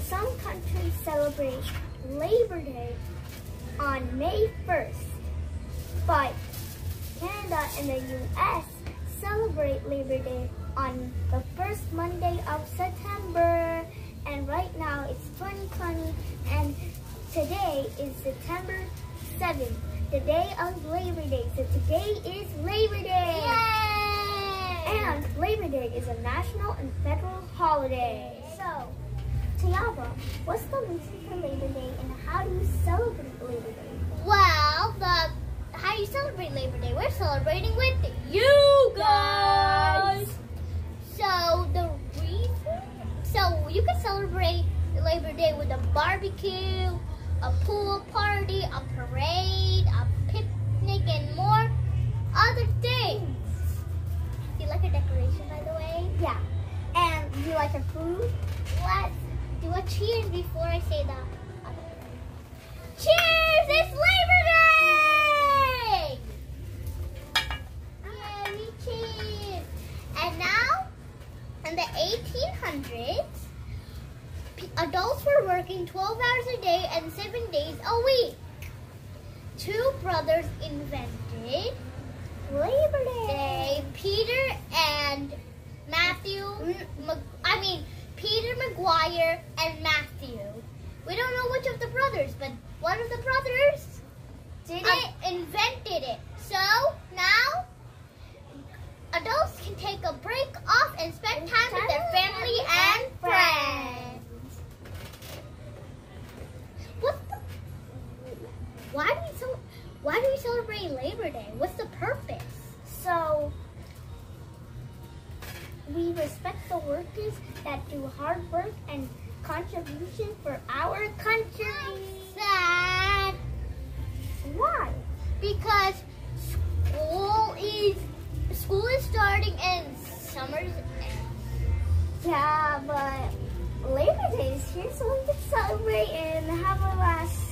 some countries celebrate Labor Day on May 1st, but Canada and the US celebrate Labor Day on the first Monday of September. And right now it's 2020 and today is September 7th, the day of Labor Day. So today is Labor Day. Yay! And Labor Day is a national and federal holiday. So, Tiaba, what's the reason for Labor Day and how do you celebrate Labor Day? Well, the how do you celebrate Labor Day? We're celebrating with you guys. So the reason, so you can celebrate Labor Day with a barbecue, a pool party, a parade, a picnic, and more other things. Do you like our decoration, by the way? Yeah. And do you like our food? Let's do a cheers before I say that. Cheers! It's Labor Day! Yeah, we cheers. And now, in the 1800s, adults were working 12 hours a day and 7 days a week. Two brothers invented Labor Day. Day. Peter and Matthew. I mean, McGuire and Matthew. We don't know which of the brothers, but one of the brothers Did um, invented it. So now adults can take a break off and spend time with their family and friends. What the? Why do we cel- Why do we celebrate Labor Day? What's the purpose? So, we respect the workers that do hard work and contribution for our country. i sad. Why? Because school is school is starting and summer's Yeah, but Labor Day is here, so we can celebrate and have a last